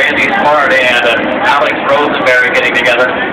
Randy Smart and uh, Alex Rosenberry getting together.